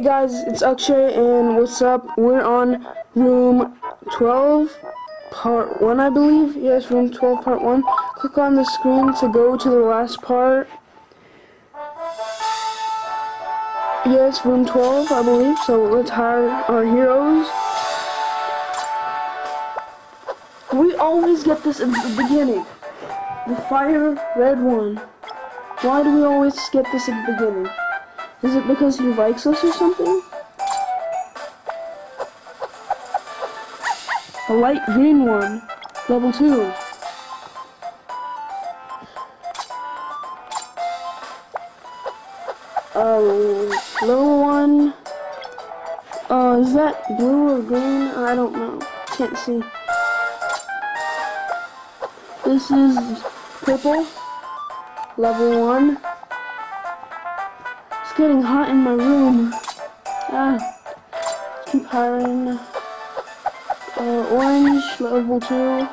Hey guys, it's Akshay and what's up? We're on room 12, part 1 I believe. Yes, room 12, part 1. Click on the screen to go to the last part. Yes, room 12 I believe, so let's hire our heroes. We always get this in the beginning. The fire red one. Why do we always get this in the beginning? Is it because he likes us or something? A light green one. Level 2. Oh, level 1. Uh, is that blue or green? I don't know. Can't see. This is purple. Level 1. Getting hot in my room. Ah. Keep hiring. Uh, orange, level 2.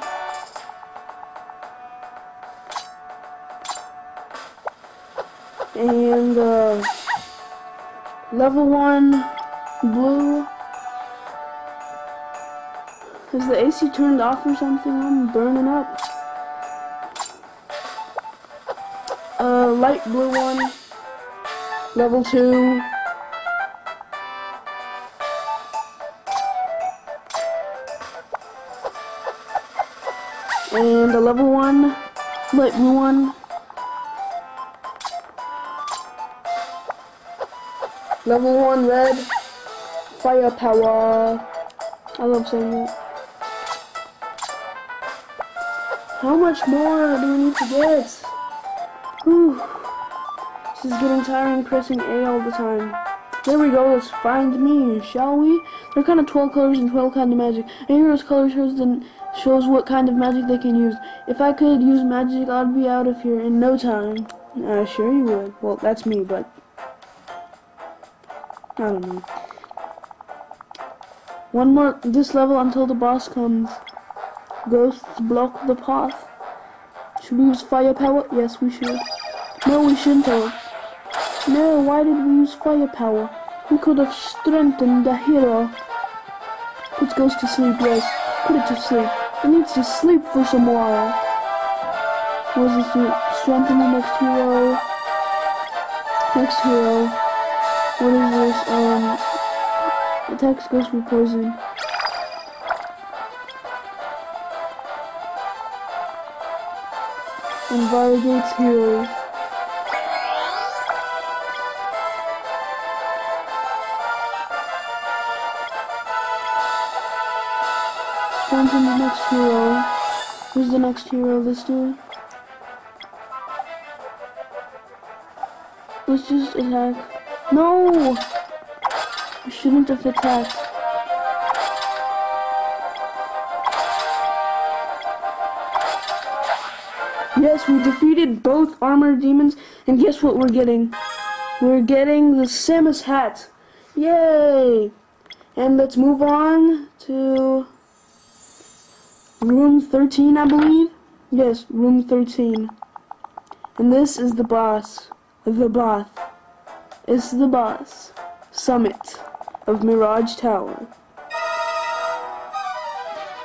And, uh, level 1, blue. Is the AC turned off or something? I'm burning up. Uh, light blue one. Level 2. And a level 1. Light blue one. Level 1 red. Firepower. I love saying that. How much more do we need to get? Whew. This is getting tiring pressing A all the time. There we go, let's find me, shall we? There are kind of 12 colors and 12 kind of magic. A hero's color shows, the, shows what kind of magic they can use. If I could use magic, I'd be out of here in no time. Uh, sure you would. Well, that's me, but... I don't know. One more, this level until the boss comes. Ghosts block the path. Should we use firepower? Yes, we should. No, we shouldn't have. No, why did we use firepower? We could have strengthened the hero. Put Ghost to sleep, yes. Put it to sleep. It needs to sleep for some while. What does this do? Strengthen the next hero. Next hero. What is this? Um, attacks Ghost with poison. And variegates heroes. Strengthen the next hero. Who's the next hero? This dude. Let's just attack. No! I shouldn't have attacked. Yes, we defeated both armored demons, and guess what we're getting? We're getting the Samus hat. Yay! And let's move on to room 13, I believe. Yes, room 13. And this is the boss. The boss. It's the boss. Summit of Mirage Tower.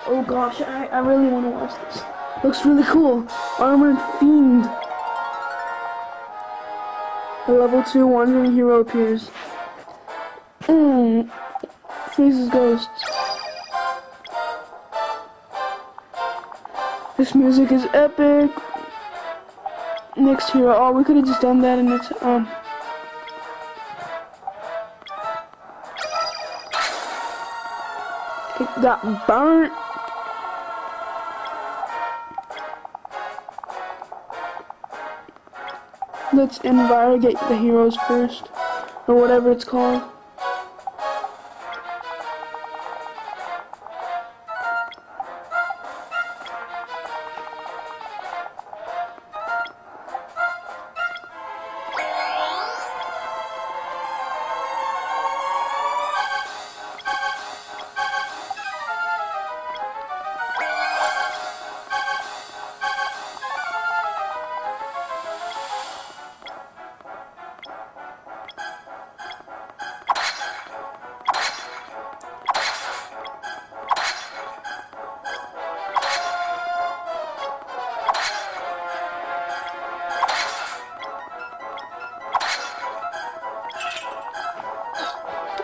Oh gosh, I, I really want to watch this. Looks really cool. Armored Fiend. A level 2 wandering hero appears. Mmm. Faces ghosts. This music is epic. Next hero. Oh, we could have just done that in next. Um. It got burnt. Let's investigate the heroes first, or whatever it's called.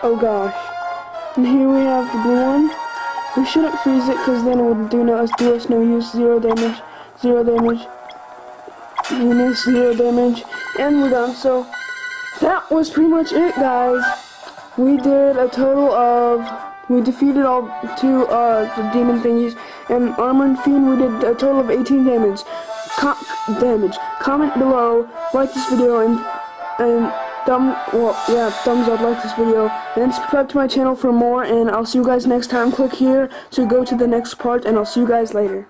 Oh gosh. And here we have the blue one. We shouldn't freeze it because then it would do, no, do us no use. Zero damage. Zero damage. Minus zero damage. And we're done. So that was pretty much it guys. We did a total of we defeated all two uh the demon thingies and armored fiend we did a total of 18 damage. Com damage. Comment below, like this video and and thumb well yeah thumbs up like this video. And subscribe to my channel for more and I'll see you guys next time. Click here to go to the next part and I'll see you guys later